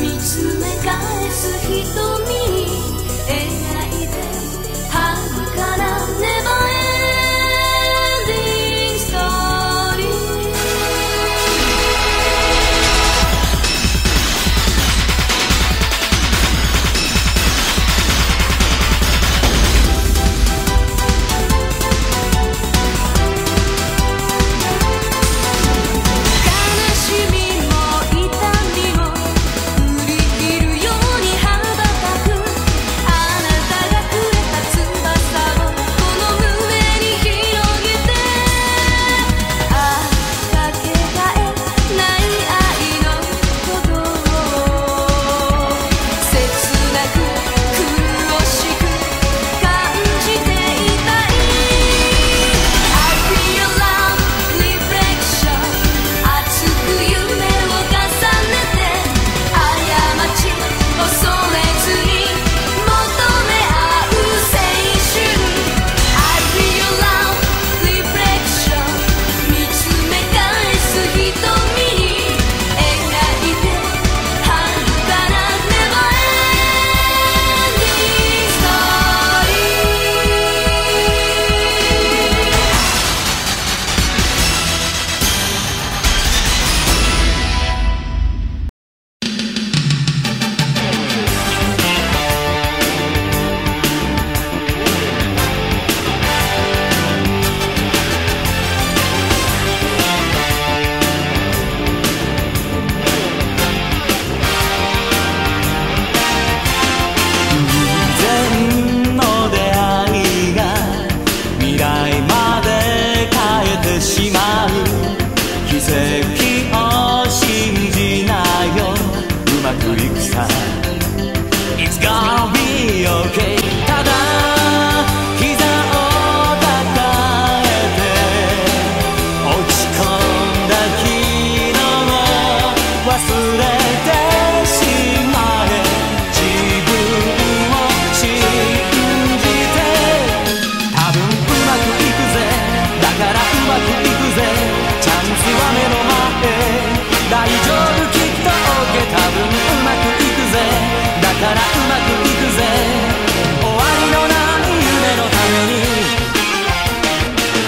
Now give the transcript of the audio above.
見つめ返す人 Keep on. から